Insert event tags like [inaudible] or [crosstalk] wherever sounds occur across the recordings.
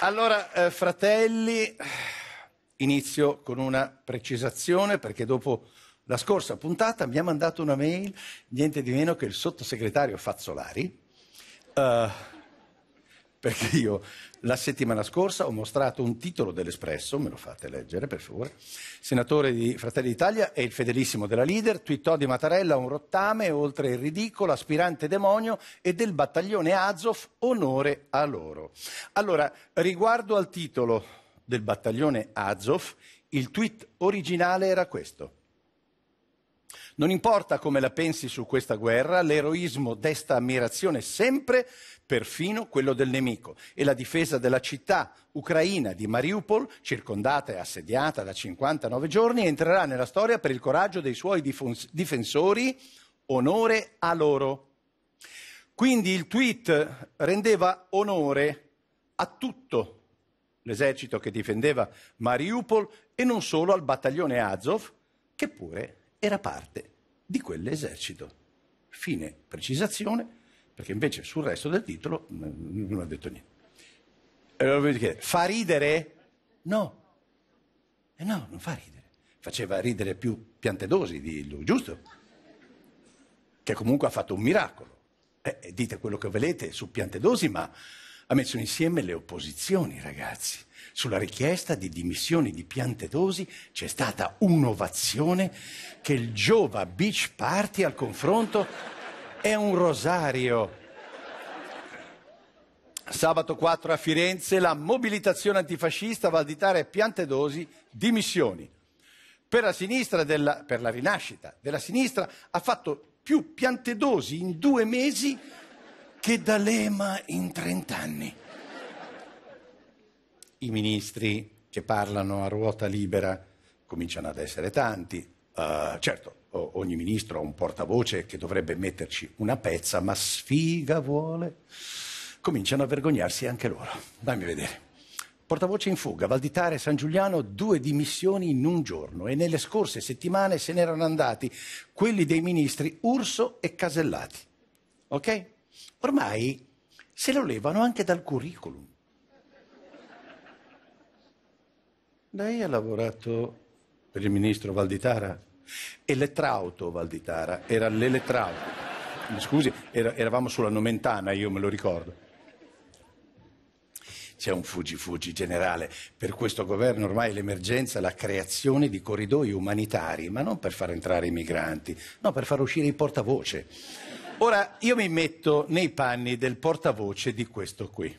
Allora, eh, fratelli, inizio con una precisazione perché dopo la scorsa puntata mi ha mandato una mail, niente di meno che il sottosegretario Fazzolari, eh, perché io la settimana scorsa ho mostrato un titolo dell'Espresso, me lo fate leggere per favore, senatore di Fratelli d'Italia e il fedelissimo della leader, twittò di Mattarella un rottame oltre il ridicolo, aspirante demonio e del battaglione Azov, onore a loro. Allora, riguardo al titolo del battaglione Azov, il tweet originale era questo. Non importa come la pensi su questa guerra, l'eroismo desta ammirazione sempre, perfino quello del nemico. E la difesa della città ucraina di Mariupol, circondata e assediata da 59 giorni, entrerà nella storia per il coraggio dei suoi difensori, onore a loro. Quindi il tweet rendeva onore a tutto l'esercito che difendeva Mariupol e non solo al battaglione Azov, che pure era parte di quell'esercito. Fine precisazione, perché invece sul resto del titolo non ha detto niente. E allora vi chiedere, fa ridere? No. E eh no, non fa ridere. Faceva ridere più Piantedosi di lui, giusto? Che comunque ha fatto un miracolo. Eh, dite quello che volete su Piantedosi, ma ha messo insieme le opposizioni, ragazzi. Sulla richiesta di dimissioni di Piantedosi c'è stata un'ovazione che il Giova Beach Party al confronto è un rosario. Sabato 4 a Firenze la mobilitazione antifascista Valditare Piantedosi dimissioni. Per la sinistra, della, per la rinascita della sinistra, ha fatto più Piantedosi in due mesi che D'Alema in trent'anni. I ministri che parlano a ruota libera cominciano ad essere tanti. Uh, certo, ogni ministro ha un portavoce che dovrebbe metterci una pezza, ma sfiga vuole. Cominciano a vergognarsi anche loro. Dammi vedere. Portavoce in fuga, Valditare e San Giuliano, due dimissioni in un giorno e nelle scorse settimane se n'erano andati quelli dei ministri Urso e Casellati. Ok? Ormai se lo levano anche dal curriculum. Lei ha lavorato per il ministro Valditara? Elettrauto Valditara, era l'elettrauto. Scusi, era, eravamo sulla Nomentana, io me lo ricordo. C'è un fuggi-fuggi generale. Per questo governo ormai l'emergenza è la creazione di corridoi umanitari, ma non per far entrare i migranti, no, per far uscire i portavoce. Ora io mi metto nei panni del portavoce di questo qui.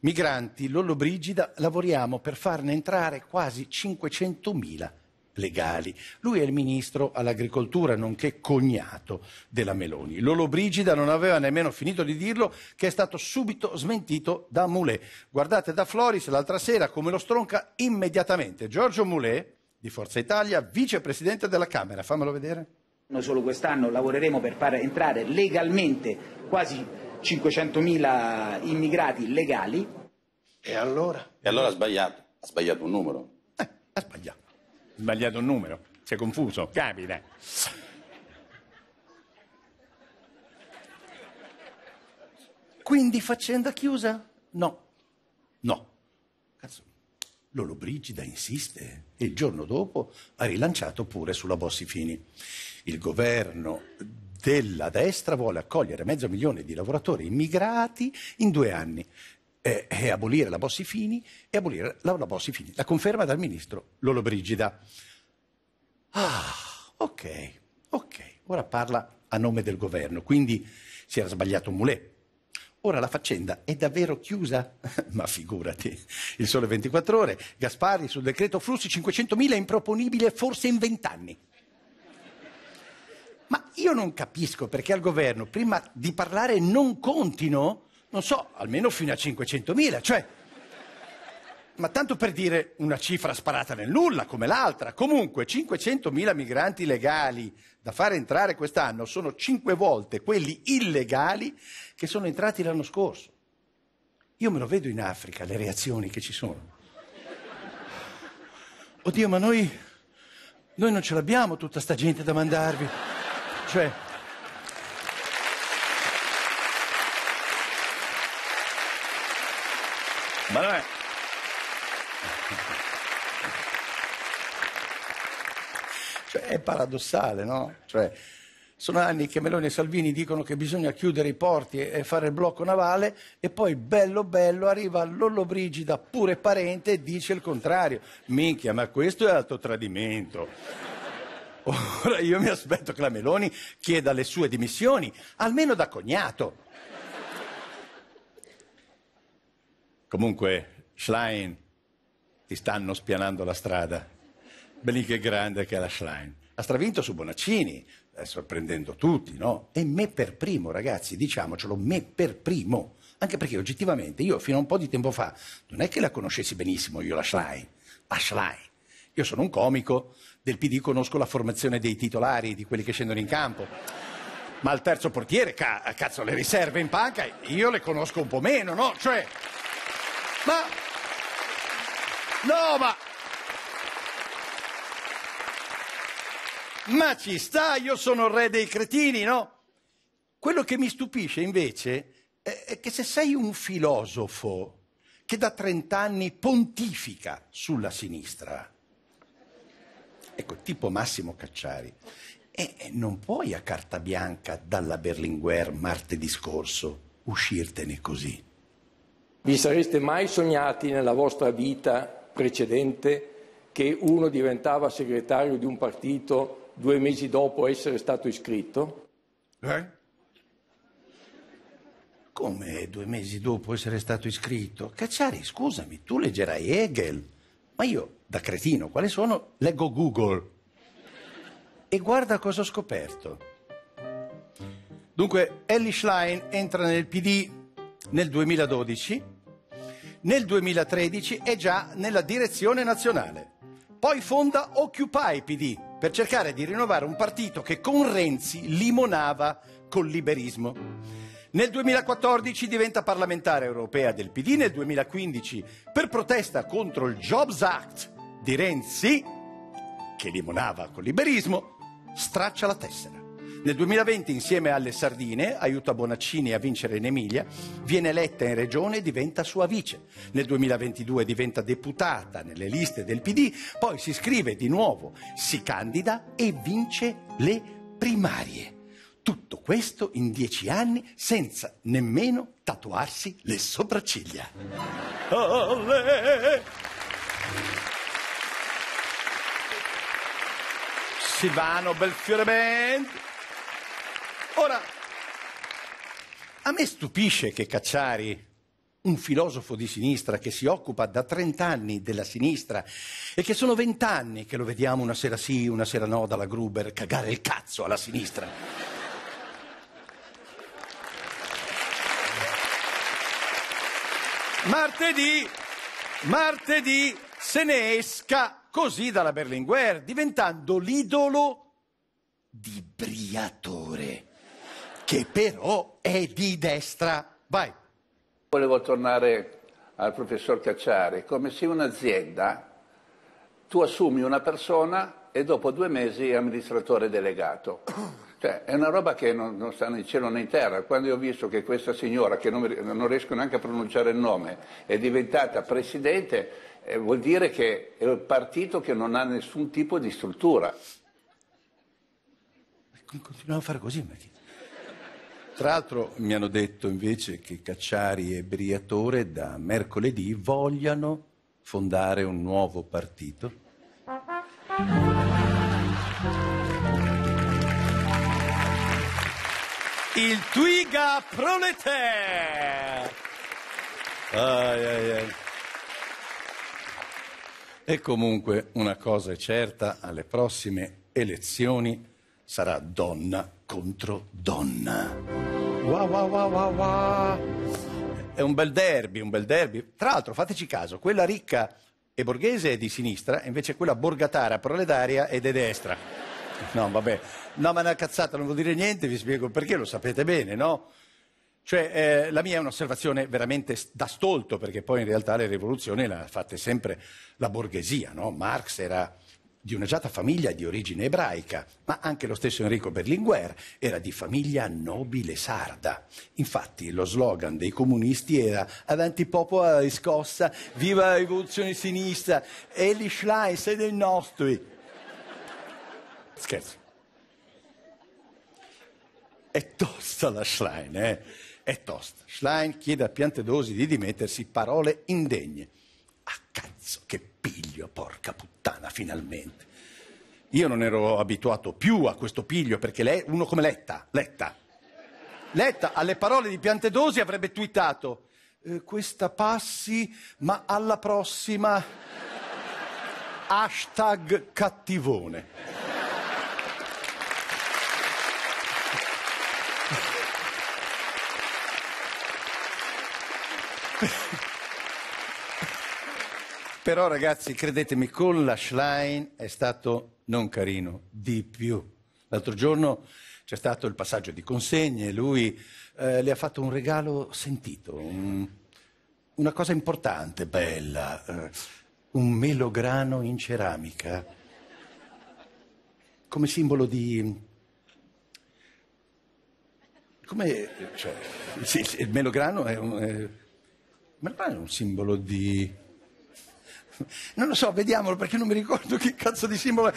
Migranti, Lollobrigida, lavoriamo per farne entrare quasi 500.000 legali. Lui è il ministro all'agricoltura, nonché cognato della Meloni. Lollobrigida non aveva nemmeno finito di dirlo che è stato subito smentito da Moulet. Guardate da Floris l'altra sera come lo stronca immediatamente. Giorgio Moulet, di Forza Italia, vicepresidente della Camera. Fammelo vedere. Noi solo quest'anno lavoreremo per far entrare legalmente quasi 500.000 immigrati legali. E allora? E allora ha sbagliato, ha sbagliato un numero. Eh, ha sbagliato. Ha sbagliato un numero, si è confuso, capita. Quindi faccenda chiusa? No. No. Cazzo, Lollobrigida insiste e il giorno dopo ha rilanciato pure sulla Bossi Fini il governo della destra vuole accogliere mezzo milione di lavoratori immigrati in due anni e, e abolire la Bossi Fini e abolire la, la Bossi Fini. La conferma dal ministro Lollobrigida. Ah, ok, ok. Ora parla a nome del governo, quindi si era sbagliato mulè. Ora la faccenda è davvero chiusa? [laughs] Ma figurati, il sole 24 ore, Gaspari sul decreto flussi 500.000 è improponibile forse in vent'anni. Ma io non capisco perché al governo, prima di parlare, non contino, non so, almeno fino a 500.000, cioè... Ma tanto per dire una cifra sparata nel nulla come l'altra, comunque 500.000 migranti legali da fare entrare quest'anno sono cinque volte quelli illegali che sono entrati l'anno scorso. Io me lo vedo in Africa, le reazioni che ci sono. Oddio, ma noi, noi non ce l'abbiamo tutta sta gente da mandarvi. Cioè, Ma non è... Cioè, è paradossale, no? Cioè, sono anni che Meloni e Salvini dicono che bisogna chiudere i porti e fare il blocco navale e poi bello bello arriva Lollobrigida, pure parente, e dice il contrario. Minchia, ma questo è alto tradimento. Ora io mi aspetto che la Meloni chieda le sue dimissioni, almeno da cognato. Comunque, Schlein, ti stanno spianando la strada. Belli che grande che è la Schlein. Ha stravinto su Bonaccini, eh, sorprendendo tutti, no? E me per primo, ragazzi, diciamocelo, me per primo. Anche perché oggettivamente io fino a un po' di tempo fa non è che la conoscessi benissimo io la Schlein. La Schlein. Io sono un comico, del PD conosco la formazione dei titolari, di quelli che scendono in campo. Ma il terzo portiere, ca- cazzo, le riserve in panca, io le conosco un po' meno, no? Cioè, ma... No, ma... Ma ci sta, io sono il re dei cretini, no? Quello che mi stupisce invece è che se sei un filosofo che da 30 anni pontifica sulla sinistra, ecco, tipo Massimo Cacciari, e non puoi a carta bianca dalla Berlinguer martedì scorso uscirtene così. Vi sareste mai sognati nella vostra vita precedente che uno diventava segretario di un partito due mesi dopo essere stato iscritto? Eh? Come due mesi dopo essere stato iscritto? Cacciari, scusami, tu leggerai Hegel, ma io, da cretino, quale sono? Leggo Google. E guarda cosa ho scoperto. Dunque, Ellie Schlein entra nel PD nel 2012 nel 2013 è già nella direzione nazionale. Poi fonda Occupy PD per cercare di rinnovare un partito che con Renzi limonava col liberismo. Nel 2014 diventa parlamentare europea del PD, nel 2015 per protesta contro il Jobs Act di Renzi, che limonava col liberismo, straccia la tessera. Nel 2020, insieme alle Sardine, aiuta Bonaccini a vincere in Emilia, viene eletta in regione e diventa sua vice. Nel 2022 diventa deputata nelle liste del PD, poi si iscrive di nuovo, si candida e vince le primarie. Tutto questo in dieci anni senza nemmeno tatuarsi le sopracciglia. Olè! Silvano Belfiore Band. Ora, a me stupisce che Cacciari, un filosofo di sinistra che si occupa da 30 anni della sinistra e che sono 20 anni che lo vediamo una sera sì, una sera no dalla Gruber cagare il cazzo alla sinistra. Martedì, martedì se ne esca così dalla Berlinguer, diventando l'idolo di Briatore che però è di destra. Vai. Volevo tornare al professor Cacciari, come se un'azienda, tu assumi una persona e dopo due mesi è amministratore delegato. Cioè, è una roba che non, non, sta né in cielo né in terra. Quando ho visto che questa signora, che non, non riesco neanche a pronunciare il nome, è diventata presidente, eh, vuol dire che è un partito che non ha nessun tipo di struttura. Continuiamo a fare così, Marchino. Tra l'altro mi hanno detto invece che Cacciari e Briatore da mercoledì vogliano fondare un nuovo partito. Il Twiga Proletaire! Ai, ai, ai. E comunque una cosa è certa, alle prossime elezioni sarà donna contro donna. Wow, wow, wow, wow, wow. È un bel derby, un bel derby. Tra l'altro, fateci caso, quella ricca e borghese è di sinistra, invece quella borgatara proletaria è di destra. No, vabbè. No, ma una cazzata, non vuol dire niente, vi spiego perché, lo sapete bene, no? Cioè, eh, la mia è un'osservazione veramente da stolto, perché poi in realtà le rivoluzioni le ha fatte sempre la borghesia, no? Marx era di un'agiata famiglia di origine ebraica, ma anche lo stesso Enrico Berlinguer era di famiglia nobile sarda. Infatti lo slogan dei comunisti era avanti popo a riscossa, viva la rivoluzione sinistra, Eli Schlein, sei dei nostri. Scherzo. È tosta la Schlein, eh? È tosta. Schlein chiede a Piantedosi di dimettersi parole indegne. Ah, cazzo, che piglio, porca puttana, finalmente. Io non ero abituato più a questo piglio perché lei, uno come Letta, Letta, Letta alle parole di Piantedosi avrebbe twittato eh, questa passi, ma alla prossima hashtag cattivone. [laughs] Però ragazzi, credetemi, con la Schlein è stato non carino, di più. L'altro giorno c'è stato il passaggio di consegne lui eh, le ha fatto un regalo sentito, un- una cosa importante, bella, eh, un melograno in ceramica, come simbolo di... Come... Cioè, sì, il melograno è un... è- il melograno è un simbolo di... Non lo so, vediamolo perché non mi ricordo [laughs] che cazzo di simbolo è.